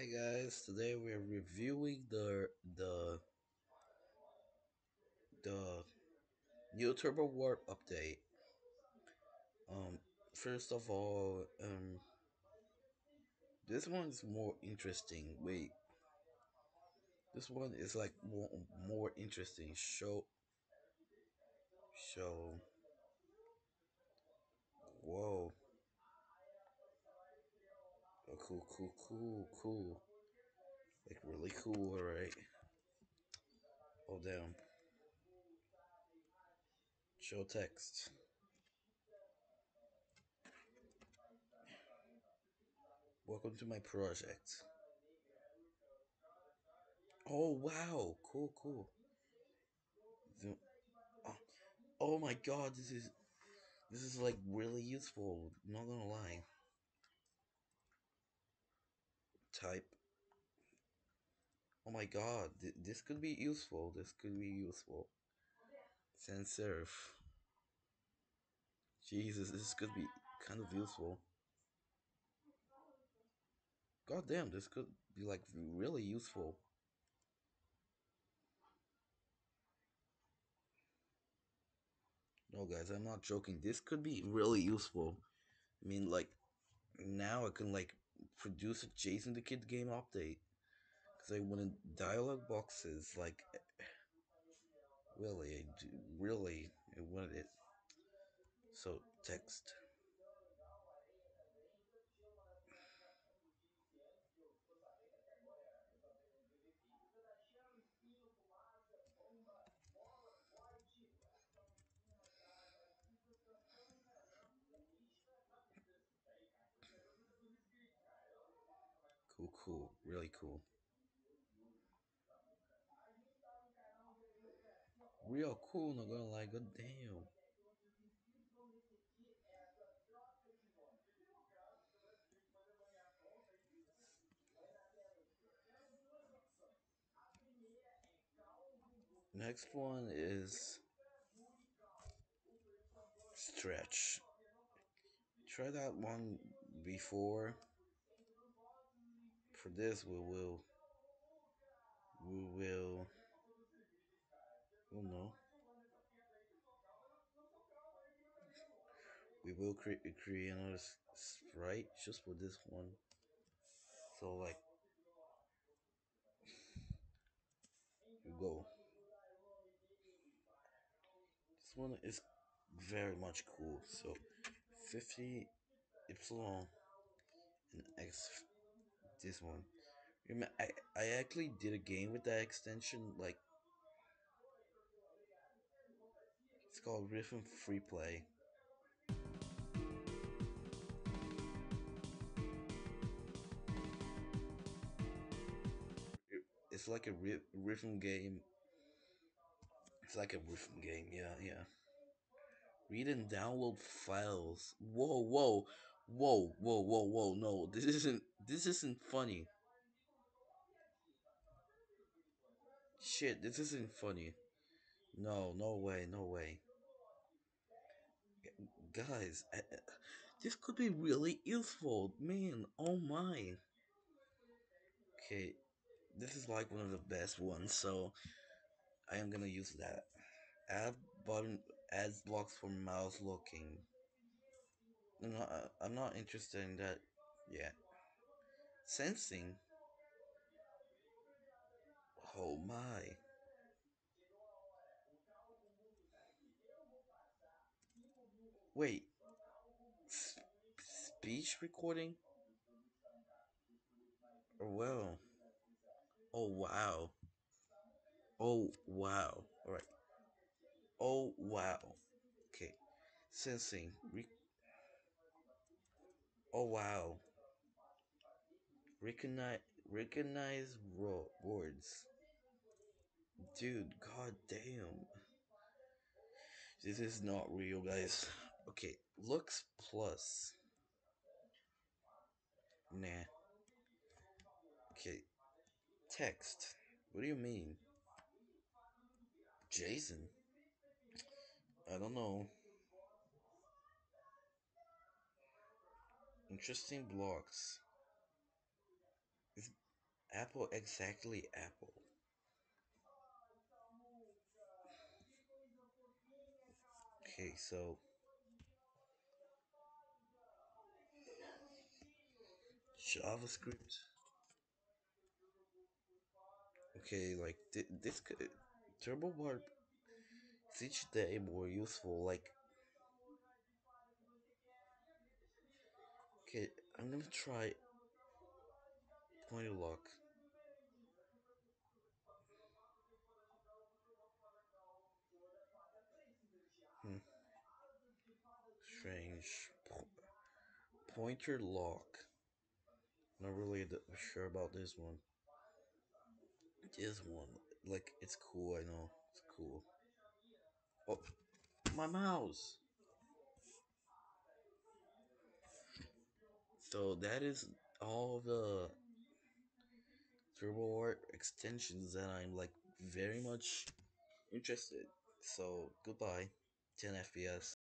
Hi guys, today we're reviewing the the the new TurboWarp update. Um, first of all, um, this one's more interesting. Wait, this one is like more more interesting. Show, show. Whoa. Oh, cool, cool, cool, cool. Like really cool, alright. Oh damn. Show text. Welcome to my project. Oh wow, cool, cool. The- oh, oh my god, this is this is like really useful. Not gonna lie. Type. Oh my god, th- this could be useful. This could be useful. Sans serif. Jesus, this could be kind of useful. God damn, this could be like really useful. No, guys, I'm not joking. This could be really useful. I mean, like, now I can, like, produce a Jason the Kid game update. Because I wanted dialogue boxes, like, really, I do, really, I wanted it. So, text. Cool, really cool. Real cool, not gonna lie, god damn. Next one is stretch. Try that one before. For this, we will. We will. Oh no. We will create create another sprite just for this one. So like, you go. This one is very much cool. So, 50 epsilon and x. This one. I I actually did a game with that extension. Like, it's called Rhythm Free Play. It's like a rhythm game. It's like a rhythm game. Yeah, yeah. Read and download files. Whoa, whoa, whoa, whoa, whoa, whoa. No, this isn't. This isn't funny. Shit, this isn't funny. No, no way, no way. Guys, I, this could be really useful. Man, oh my. Okay, this is like one of the best ones, so I am gonna use that. Add button, adds blocks for mouse looking. I'm not, I'm not interested in that yet. Sensing. Oh my. Wait. S- speech recording? Oh well. Oh wow. Oh wow. Alright. Oh wow. Okay. Sensing. Re- oh wow. Recognize recognize ro- words. Dude, god damn. This is not real, guys. Okay, looks plus. Nah. Okay, text. What do you mean? JSON? I don't know. Interesting blocks. Is Apple exactly Apple. Okay, so JavaScript. Okay, like th this could, TurboWarp is each day more useful. Like, okay, I'm gonna try Pointer Lock. Hmm. Strange. Po pointer lock. Not really sure about this one. This one, like, it's cool. I know it's cool. Oh, my mouse. So that is all the Warp extensions that I'm like very much interested. So goodbye, 10 FPS.